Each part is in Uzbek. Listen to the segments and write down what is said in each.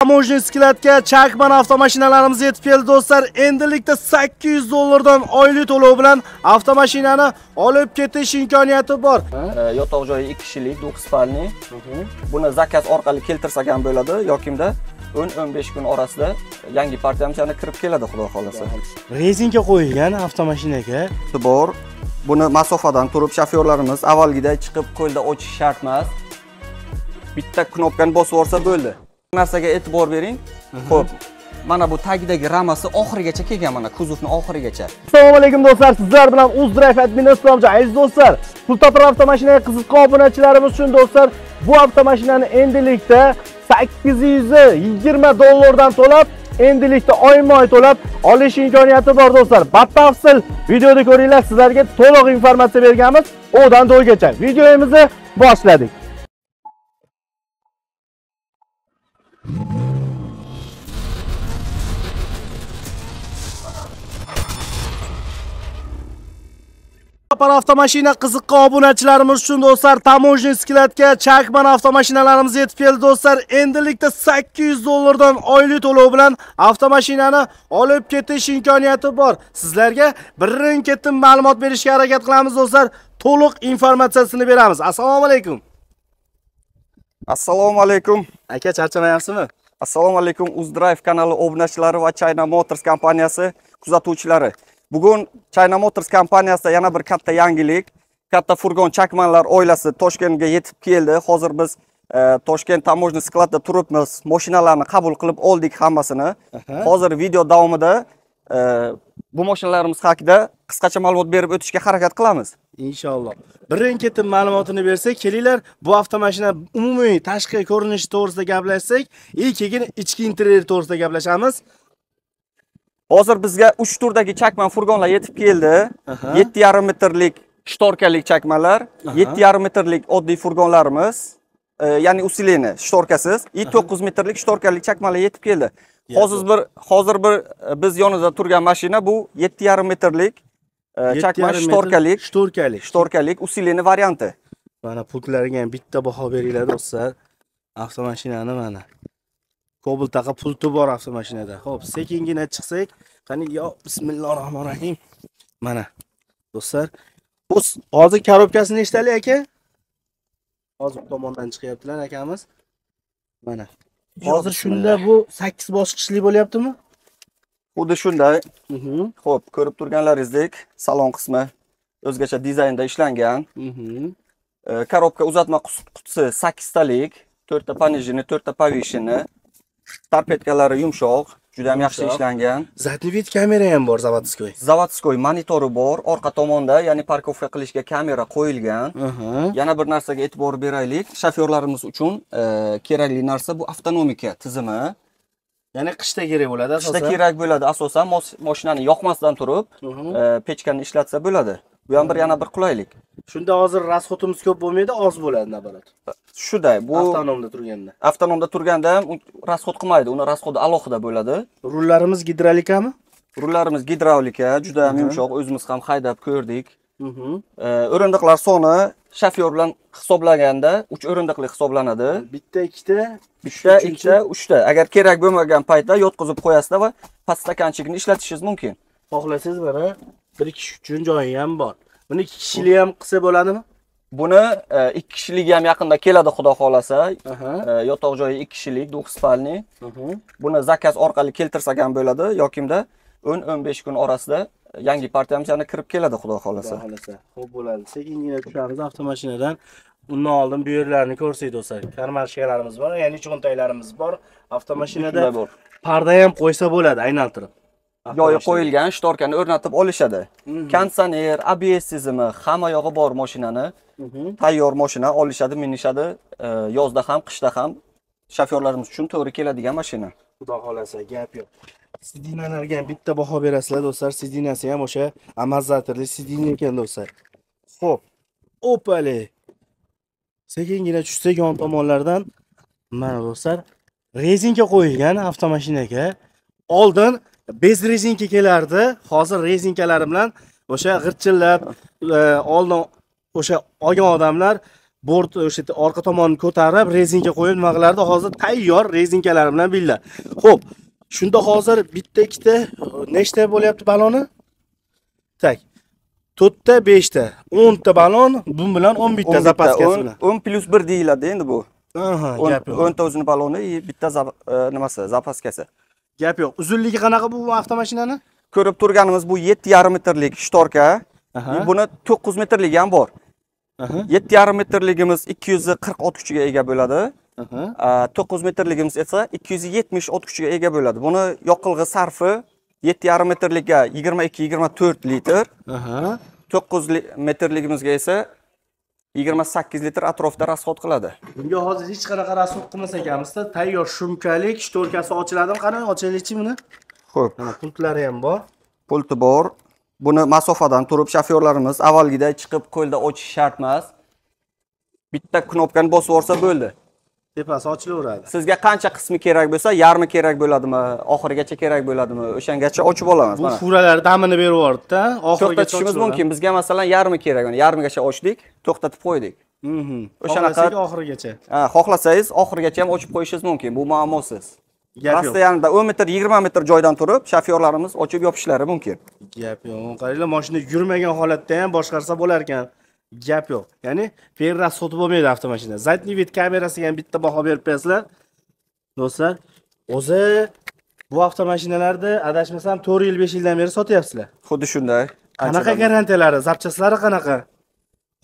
Tamo'jniy skladga Chakman avtomashinalarimiz yetib keldi do'stlar. Endilikda 800 dollardan oylik to'lov bilan avtomashinani olib ketish imkoniyati bor. Yotoq joyi 2 kishilik 9 spalni buni zakaz orqali keltirsak ham bo'ladi yokimda 10-15 kun orasida yangi partiyamiz yana kirib keladi xudo xolasa Rezinka qo'yilgan avtomashinaga. bor buni masofadan turib shofyorlarimiz avvalgiday chiqib qo'lda ochish shart emas bitta knopkani bosib yuborsa bo'ldi narsaga e'tibor bering ho'p mana bu tagidagi ramasi oxirigacha kelgan mana kuzovni oxirigacha Assalomu alaykum do'stlar. Sizlar bilan UzDrive admini Islomjon. Aziz do'stlar, Pultopur avtomashinaga qiziqqan obunachilarimiz uchun do'stlar, bu avtomashinani endilikda 820 dollardan to'lab, endilikda oyma-oy to'lab olish imkoniyati bor do'stlar. Batafsil videoda ko'ringlar, sizlarga to'liq informatsiya berganmiz. O'dan do'ygacha videomizni boshladik. Par avtomashina qiziqqan obunachilarimiz uchun do'stlar Tamo'jniy skladga Chakman avtomashinalarimiz yetib keldi do'stlar. Endilikda 800 dollardan oylik to'lov bilan avtomashinani olib ketish imkoniyati bor. Sizlarga birin-ketin ma'lumot berishga harakat qilamiz do'stlar. To'liq informatsiyasini beramiz. Assalomu alaykum. assalomu alaykum Aka charchamayapsizmi? assalomu alaykum uzdrive kanali obunachilari va china motors kompaniyasi kuzatuvchilari bugun china motors kompaniyasida yana bir katta yangilik katta furgon chakmanlar oilasi toshkentga yetib keldi. Hozir biz e, toshkent tamo'jniy skladda turibmiz. Mashinalarni qabul qilib oldik hammasini. Hozir video davomida e, bu mashinalarimiz haqida qisqacha ma'lumot berib o'tishga harakat qilamiz. Inshaalloh. Birin-ketin ma'lumotini bersak, kelinglar, bu avtomashina umumiy tashqi ko'rinishi to'g'risida gaplashsak, keyin ichki interyer to'g'risida gaplashamiz. Hozir bizga uch turdagi chakman furgonlar yetib keldi Aha. yetti yarim metrlik shtorkalik chakmalar yetti yarim metrlik oddiy furgonlarimiz e, ya'ni usileni shtorkasiz и to'qqiz metrlik shtorkalik chakmalar yetib keldi hozir bir hozir bir e, biz yonida turgan mashina bu yetti yarim metrlik e, 7,5 metr shtorkalik shtorkalik. shtorkalik usileni varianti Mana pultlariga ham bitta baho beringlar do'stlar. Avtomashinani mana. Kobul taqa pulti bor avtomashinada. Xo'p, sekingina chiqsak, qani yo bismillahir-rohmanir-rohim. Mana. Do'stlar, o'z hozir korobkasi nechtalik aka? Hozir tomondan chiqyaptilar akamiz. Mana. Hozir shunda bu 8 bosqichli bo'lyaptimi? xuddi shunday Mhm. ho'p ko'rib turganlaringizdek salon qismi o'zgacha dizaynda ishlangan Mhm. Korobka uzatma qutisi 8 talik, 4 ta пониженный, 4 ta повышенный. Tarpetkalari yumshoq, juda ham yaxshi ishlangan. Задний вид kamera ham bor zavodskoy. Zavodskoy monitori bor, orqa tomonda, ya'ni parkovka qilishga kamera qo'yilgan. Yana bir narsaga e'tibor beraylik. Shofyorlarimiz uchun e, kerakli narsa bu avtonomika tizimi. Ya'ni qishda kerak bo'ladi Qishda asosan. kerak bo'ladi asosan mos- mashinani yoqmasdan turib, e, pechkani ishlatsa bo'ladi. Bu ham bir yana bir qulaylik. Shunda hozir rasxotimiz ko'p bo'lmaydi, oz bo'ladi nabarat. Shuday, bu Avtonomda turganda. avtonomda turganda ham rasxod qilmaydi, uni rasxodi alohida bo'ladi. Rullarimiz gidrolikami? Rullarimiz gidravlika, juda ham yumshoq, o'zimiz ham haydab ko'rdik. Mhm. O'rindiqlar soni shofyor bilan hisoblaganda 3 o'rindiqli hisoblanadi. Bitta, ikkita, Bitta, ikkita, uchta. Agar kerak bo'lmagan paytda yotqizib qo'yasizlar va podstakanchikni ishlatishingiz mumkin. xohlasangiz mana bir kishi uchun joyi ham bor. Buni ikki kishili ham qilsa bo'ladimi? Buni e, ikki kishilik ham yaqinda keladi xudo xolasa. Aha. E, yotoq joyi ikki kishilik, 9 spalni. Aha. Buni zakaz orqali keltirsak ham bo'ladi, yokimda 10-15 kun orasida yangi partiyamiz yana kirib keladi xudo xolasa. Xudo xolasa. Xo'p bo'ladi. Sekingina tushamiz avtomashinadan. Undan oldin bu yerlarni ko'rsak do'stlar. Karmashkalarimiz bor, ya'ni cho'ntaylarimiz bor. Avtomashinada parda ham qo'ysa bo'ladi, aylantirib. Yoyi qo'yilgan shtorkani o'rnatib olishadi. Mhm. Konditsioner, ABS tizimi, hamma yog'i bor mashinani. Mhm. Tayyor mashina olishadi, minishadi. Yozda ham, qishda ham shofyorlarimiz uchun to'g'ri keladigan mashina. Xudo xolasa, gap yo'q. Sidinalarga ham bitta baho berasizlar do'stlar. Sidinasi ham o'sha amazzatorli sidina ekan do'stlar. Xo'p. Opale. Sekingina tushsak yon tomonlardan mana do'stlar, rezinka qo'yilgan avtomashinaga. Oldin bez rezinka kelardi. Hozir rezinkalari bilan o'sha g'irchillab e, oldin o'sha olgan odamlar bort o'sha yerda orqa tomonini ko'tarib rezinka qo'yib nima qilardi hozir tayyor rezinkalari bilan billa ho'p shunda hozir bitta ikkita nechta bo'lyapti baloni tak to'rtta beshta o'nta balon bu bilan o'n bitta zapaskasi bilan 10 plus 1 deyiladi endi bu. aha 10 gap yo'q ta o'zini baloni и bitta e, nimasi zapaskasi. Gap yo'q uzunligi qanaqa bu avtomashinani Ko'rib turganimiz bu 7,5 metrlik shtorka. Buni 9 metrligi ham bor. aha 7,5 metrligimiz 240 ot kuchiga ega bo'ladi. 9 metrligimiz esa 270 ot kuchiga ega bo'ladi. Buni yoqilg'i sarfi 7,5 metrlikka 22-24 litr, aha 9 li- metrligimizga esa 28 litr atrofida rasxod qiladi. bunga hozir hech qanaqa rasxod qilmas ekanmizda tayyor shumkalik shtorkasi ochiladimi qarang ochaylikchi buni Xo'p, mana pultlari ham bor pulti bor. Buni masofadan turib shofyorlarimiz avvalgiday chiqib qo'lda ochish shart emas. Bitta knopkani bosib yuborsa bo'ldi. tepasi ochilaveradi Sizga qancha qismi kerak bo'lsa, yarmi kerak bo'ladimi, oxirigacha kerak bo'ladimi, o'shangacha ochib olamiz. bu furalar damini berib yuboribdi oxirigacha ochilaveradi. mumkin. Bizga masalan yarmi kerak. Yarmigacha ochdik, to'xtatib qo'ydik. Mhm. O'shanaqa- oxirigacha Ha, xohlasangiz oxirigacha ham ochib qo'yishingiz mumkin. Bu muammosiz. gap yo'q Rasta yanida 10 metr, 20 metr joydan turib, shofyorlarimiz ochib yopishlari mumkin. gap yo'q qaranglar mashina yurmagan holatda ham boshqarsa bo'lar ekan gap yo'q ya'ni ferras sotib bo'lmaydi avtomashina задний вид kamerasiga ham bitta baho berib bersizlar do'stlar o'zi bu avtomashinalarni adashmasam to'rt yil besh yildan beri sotyapsizlar Xuddi shunday. qanaqa garantiyalari zapchasalari qanaqa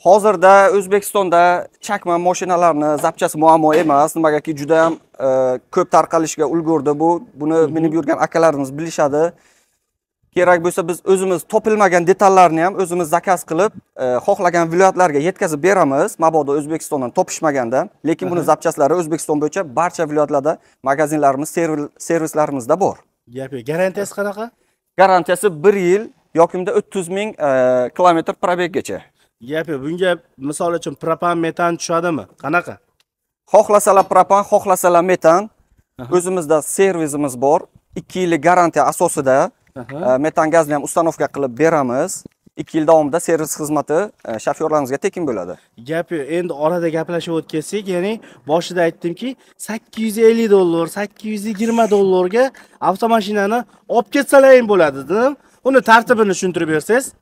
Hozirda O'zbekistonda chakma mashinalarni zapchasi muammo emas. Nimagaki juda ham e, ko'p tarqalishga ulgurdi bu. Buni minib yurgan akalarimiz bilishadi. Kerak bo'lsa biz o'zimiz topilmagan detallarni ham o'zimiz zakaz qilib, e, xohlagan viloyatlarga yetkazib beramiz. Mabodo O'zbekistondan topishmaganda, lekin buni zapchaslari O'zbekiston bo'yicha barcha viloyatlarda magazinlarimiz, servis- servislarimizda bor. gap yo'q garantiyasi qanaqa Garantiyasi 1 yil yoki 30 ming e, kilometr probeggacha. Gap yo'q bunga misol uchun propan metan tushadimi? Qanaqa? Xohlasalar propan xohlasalar metan. O'zimizda servisimiz bor. 2 yillik garantiya asosida e, metan gazni ham ustanovka qilib beramiz. 2 yil davomida servis xizmati e, shofyorlarimizga tekin bo'ladi. Gap yo'q endi orada gaplashib o'tkazik ya'ni boshida aytdimki sakkiz yuz ellik dollar sakkiz yuz yigirma dollarga avtomashinani olib ketsalaring bo'ladi dedim. Uni tartibini tushuntirib bersangiz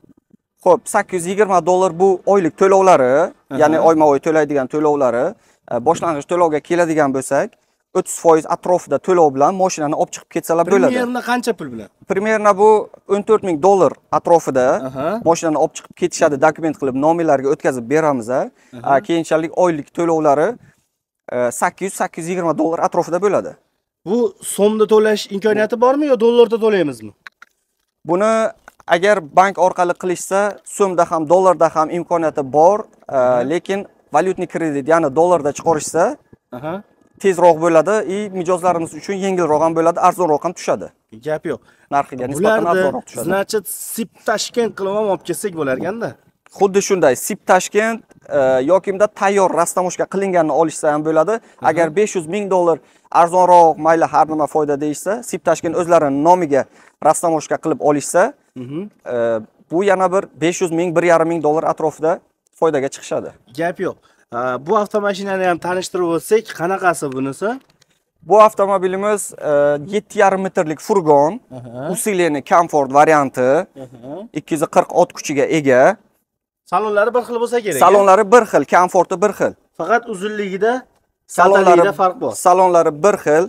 Xo'p, 820 dollar bu oylik to'lovlari, ya'ni oyma-oy to'laydigan to'lovlari. E, Boshlang'ich to'lovga keladigan bo'lsak, 30% atrofida to'lov bilan mashinani olib chiqib ketsalar bo'ladi. premyerni qancha pul bilan Примерно bu 14 ming dollar atrofida mashinani olib chiqib ketishadi, dokument qilib nomerlarga o'tkazib beramiz. A, Keyinchalik oylik to'lovlari e, 800-820 dollar atrofida bo'ladi. bu so'mda to'lash imkoniyati bormi yo dollarda to'laymizmi Buni agar bank orqali qilishsa, so'mda ham, dollarda ham imkoniyati bor, e, lekin valyutniy kredit, ya'ni dollarda chiqarishsa, tezroq bo'ladi и mijozlarimiz uchun yengilroq ham bo'ladi, arzonroq ham tushadi. gap yo'q Narxiga nisbatan arzonroq tushadi. значит sip tashkent qilib ham olib kelsak bo'lar ekanda Xuddi shunday Sip Tashkent e, yokimda tayyor rastamoshka qilinganini olishsa ham bo'ladi. Agar 500 ming dollar arzonroq, mayli har nima foyda deyishsa, Sip Tashkent o'zlarini nomiga rastamoshka qilib olishsa, bu yana bir 500 ming, 1,5 ming dollar atrofida foydaga chiqishadi. gap yo'q Ha, bu avtomashinani ham tanishtirib o'tsak qanaqasi bunisi Bu avtomobilimiz e, 7,5 metrlik furgon, Usileni Comfort varianti, 240 ot kuchiga ega. salonlari bir xil bo'lsa kerak Salonlari bir xil, komforti bir xil. faqat uzunligida Salonlari salonlarida farq bor Salonlari bir xil.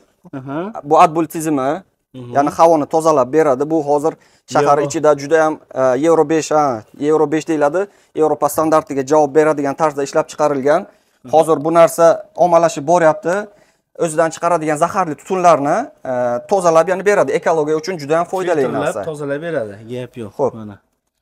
Bu adbul tizimi, ya'ni havoni tozalab beradi. Bu hozir shahar ichida juda ham e, 5, ha, Euro 5 deyiladi. Yevropa standartiga javob beradigan tarzda ishlab chiqarilgan. Hozir bu narsa ommalashib boryapti. O'zidan chiqaradigan zaharli tutunlarni e, tozalab yana beradi. Ekologiya uchun juda ham foydali narsa. tozalab beradi gap yo'q Xo'p. mana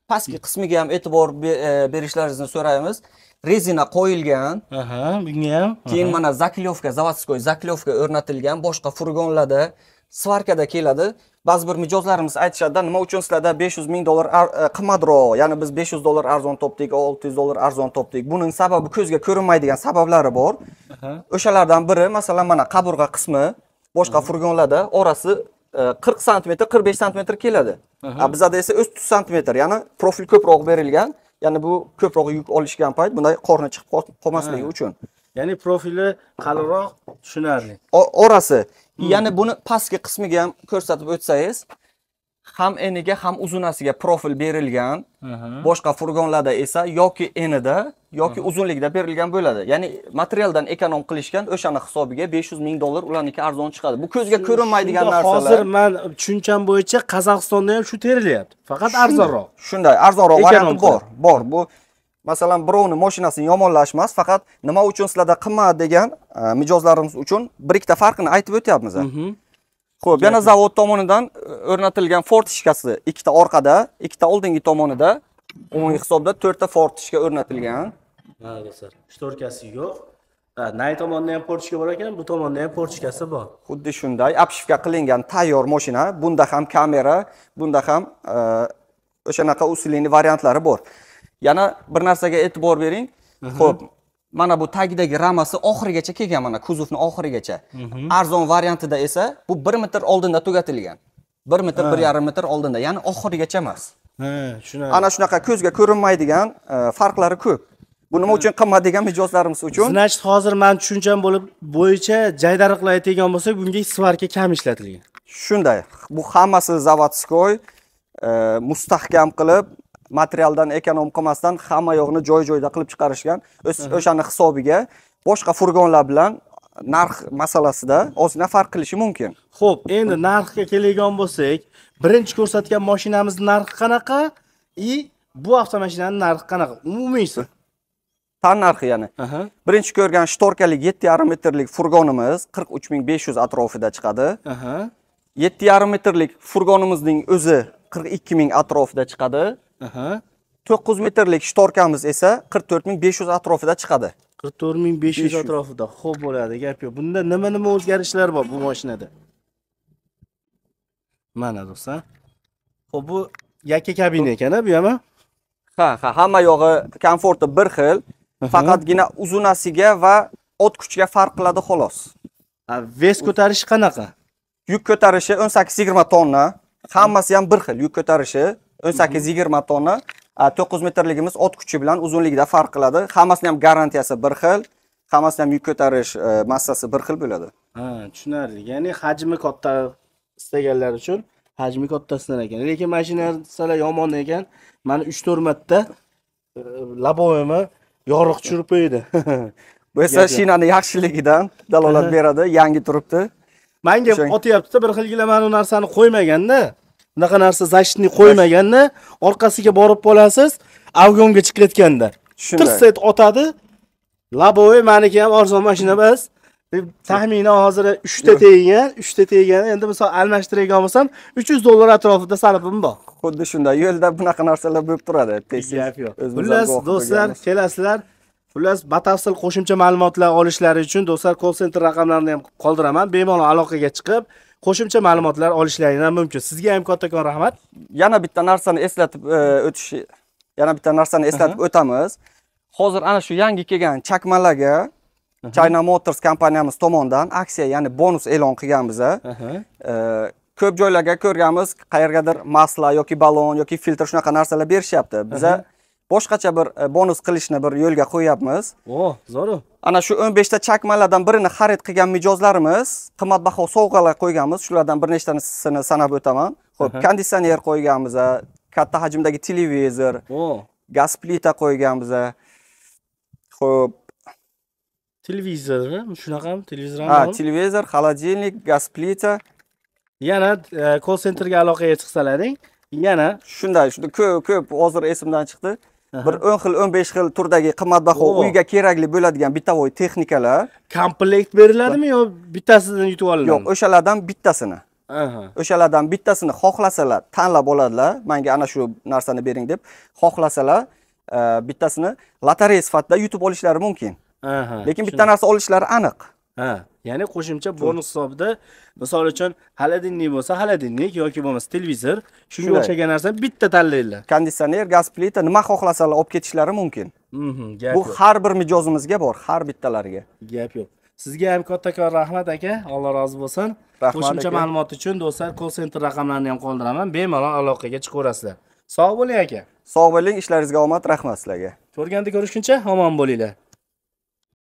Pastki qismiga ham e'tibor e, berishlaringizni so'raymiz. Rezina qo'yilgan, aha bunga ham Keyin mana zaklyovka, заводской zaklyovka o'rnatilgan boshqa furgonlarda svarkada keladi. Ba'zi bir mijozlarimiz aytishadi, nima uchun sizlarda 500 ming dollar ar- e, qimmatroq, ya'ni biz 500 dollar arzon topdik, 600 dollar arzon topdik. Buning sababi ko'zga ko'rinmaydigan sabablari bor. O'shalardan biri, masalan, mana qaburg'a qismi boshqa furgonlarda orasi e, 40 sm, 45 sm keladi. Bizada esa 30 sm, ya'ni profil ko'proq berilgan. ya'ni bu ko'proq yuk olishgan payt bunday qorni chiqib qol- qolmasligi uchun Ya'ni profili qalinroq, tushunarli. Orasi ya'ni buni pastki qismiga ham ko'rsatib o'tsangiz ham eniga ham uzunasiga profil berilgan boshqa furgonlarda esa yoki enida yoki uzunligida berilgan bo'ladi. Ya'ni materialdan ekonom qilishgan o'shani hisobiga 500 ming dollar ularniki arzon chiqadi. Bu ko'zga ko'rinmaydigan narsalar. Hozir men tushuncham bo'yicha Qozog'istonda ham shu terilyapti. Faqat arzonroq. shunday arzonroq Ekonom varianti bor. bor. Bu masalan birovni mashinasini yomonlash emas faqat nima uchun sizlarda qimmat degan e, mijozlarimiz uchun bir ikkita farqini aytib o'tyapmiz Mhm. Xo'p, yana zavod tomonidan e, o'rnatilgan fortishkasi ikkita orqada, ikkita oldingi tomonida umumiy hisobda 4 ta fortishka o'rnatilgan. Ha, do'stlar. Shtorkasi yo'q. Ha, nay tomonda ham portishka bor ekan, bu tomonda ham portishkasi bor. Xuddi shunday apshifga qilingan tayyor mashina. Bunda ham kamera, bunda ham e, o'shanaqa usulli variantlari bor. Yana bir narsaga e'tibor bering. Xo'p, mana bu tagidagi ramasi oxirigacha kelgan mana kuzovni oxirigacha. Arzon variantida esa bu 1 metr oldinda tugatilgan. 1 metr, 1,5 metr oldinda, ya'ni oxirigacha emas. Tushunarli. ana shunaqa ko'zga ko'rinmaydigan e, farqlari ko'p bu nima uchun qimmat degan mijozlarimiz uchun Значит, hozir men tushuncham bo'lib bo'yicha jaydariqlar aytadigan bo'lsak, bunga svarka kam ishlatilgan. shunday bu hammasi zavodskoy e, mustahkam qilib materialdan ekonom qilmasdan hamma yo'g'ini joy joyida qilib chiqarishgan O's- o'shani hisobiga boshqa furgonlar bilan narx masalasida ozgina farq qilishi mumkin Xo'p, endi narxga keladigan bo'lsak, birinchi ko'rsatgan mashinamiz narxi qanaqa? И bu avtomashinaning narxi qanaqa? Umumiysi. tan narxi ya'ni birinchi ko'rgan shtorkalik 7,5 metrlik furgonimiz 43500 atrofida chiqadi Aha. 7,5 metrlik furgonimizning o'zi 42 ming atrofida chiqadi. Aha. 9 metrlik shtorkamiz esa 44500 atrofida chiqadi. 44500 500. atrofida. Xo'p bo'ladi, gap yo'q. Bunda nima nima o'zgarishlar bor bu mashinada? Mana do'stlar. Xo'p, bu yakka kabina ekan-a bu ham? Ha, ha, hamma yog'i komforti bir xil, faqatgina uzunasiga va ot kuchiga farq qiladi xolos. Ves ko'tarishi qanaqa? Yuk ko'tarishi 18-20 tonna, hammasi ham bir xil yuk ko'tarishi 18-20 tonna. A, 9 metrligimiz ot kuchi bilan uzunligida farq qiladi. Hammasini ham garantiyasi bir xil, hammasini ham yuk ko'tarish e, massasi bir xil bo'ladi. Ha, tushunarli. Ya'ni hajmi katta istaganlar uchun hajmi kattasidan ekan. Lekin mashinalar yomon ekan. Mana 3-4 marta e, laboyimi yoriq tushirib qo'ydi. Bu esa shinani yaxshiligidan dalolat beradi, yangi turibdi. Menga O'shang- otyapti bir xilgina mana bu narsani qo'ymaganda, bunaqa narsa защитный qo'ymaganda, orqasiga borib qolasiz, avgonga chiqayotganda. Shunday. Tirset otadi. Laboy meniki ham arzon mashina emas. deb Taxminan hozir 3 ta tegan, 3 ta tegan. Endi misol almashtiradigan bo'lsam 300 dollar atrofida sarfim bor. Xuddi shunday yo'lda bunaqa narsalar bo'lib turadi. Gap yo'q. Xullas, do'stlar, kelasizlar. Xullas, batafsil qo'shimcha ma'lumotlar olishlari uchun do'stlar call center raqamlarini ham qoldiraman. Bemalol aloqaga chiqib, qo'shimcha ma'lumotlar olishlaringiz ham mumkin. Sizga ham kattakon rahmat. Yana bitta narsani eslatib e, o'tish yana bitta narsani eslatib o'tamiz. Hozir ana shu yangi kelgan chakmalarga China Motors kompaniyamiz tomonidan aksiya, ya'ni bonus e'lon qilganmiz. E, ko'p joylarga ko'rganmiz, qayergadir masla yoki balon yoki filtr shunaqa narsalar berishyapti. Biza boshqacha bir e, bonus qilishni bir yo'lga qo'yapmiz. O, zo'r. Ana shu 15 ta chakmalardan birini xarid qilgan mijozlarimiz qimmatbaho sovg'alar qo'yganmiz. Shulardan bir nechtasini sanab o'taman. Xo'p, konditsioner qo'yganmiz, katta hajmdagi televizor, gaz plita qo'yganmiz. Xo'p, televizormi? Shunaqami? Televizor ha, televizor, xolodilnik, gaz plita. Yana e, call centerga aloqaga chiqsalaring, yana Shunday, shunda ko'p ko'p hozir esimdan chiqdi. Bir 10 xil, 15 xil turdagi qimmatbaho uyga kerakli bo'ladigan bitavoy texnikalar. komplekt beriladimi yo bittasidan yutib Yo'q, olinadimi? o'shalardan bittasini. O'shalardan bittasini xohlasalar tanlab oladilar menga ana shu narsani bering deb xohlasalar e, bittasini lotereya sifatida yutib olishlari mumkin lekin bitta narsa olishlari aniq Ha, ya'ni qo'shimcha bonus hisobida misol uchun xolodilnik bo'lsa xolodilnik yoki bo'lmasa televizor shunga o'xshagan narsani bitta tanlaydilar. konditsioner gaz plita nima xohlasalar olib ketishlari mumkin Mhm, bu har bir mijozimizga bor har bittalariga Gap yo'q. Sizga ham kattakon rahmat aka. Alloh rozi bo'lsin. Rahmat Qo'shimcha ma'lumot uchun do'stlar call center raqamlarini ham qoldiraman. Bemalol aloqaga chiqaverasizlar. Sog' bo'ling aka. Sog' bo'ling, ishlaringizga omad, rahmat sizlarga. Ko'rganda ko'rishguncha omon bo'linglar.